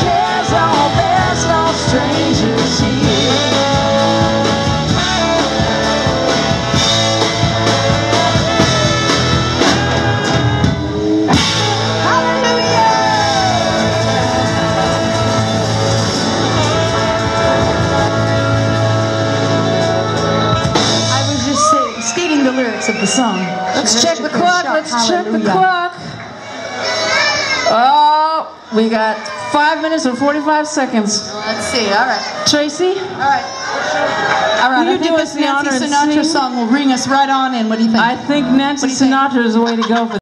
cares, oh, there's no strangers here. I was just stating the lyrics of the song. Let's check the clock. Let's check the clock. Oh, we got five minutes and 45 seconds. Let's see. All right. Tracy, All right. All right. Will you I think do this us the honor Nancy Sinatra song will ring us right on in. What do you think? I think Nancy What do you think? Sinatra is the way to go for